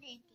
Dale.